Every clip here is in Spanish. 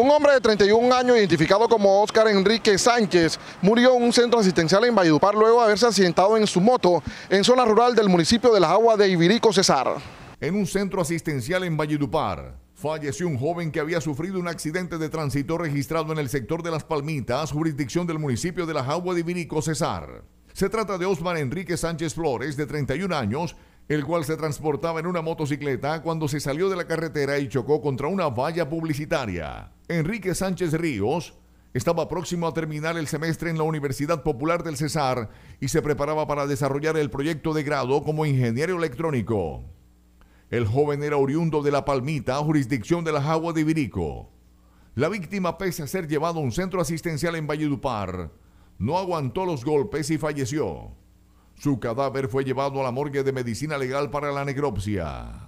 Un hombre de 31 años, identificado como Oscar Enrique Sánchez, murió en un centro asistencial en Valledupar luego de haberse accidentado en su moto en zona rural del municipio de Las Aguas de Ibirico, Cesar. En un centro asistencial en Valledupar, falleció un joven que había sufrido un accidente de tránsito registrado en el sector de Las Palmitas, jurisdicción del municipio de Las Aguas de Ibirico, Cesar. Se trata de Osman Enrique Sánchez Flores, de 31 años, el cual se transportaba en una motocicleta cuando se salió de la carretera y chocó contra una valla publicitaria. Enrique Sánchez Ríos estaba próximo a terminar el semestre en la Universidad Popular del Cesar y se preparaba para desarrollar el proyecto de grado como ingeniero electrónico. El joven era oriundo de La Palmita, jurisdicción de las aguas de Ibirico. La víctima, pese a ser llevado a un centro asistencial en Valledupar, no aguantó los golpes y falleció. Su cadáver fue llevado a la morgue de medicina legal para la necropsia.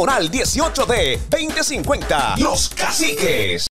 Diagonal 18D 2050. Los Caciques.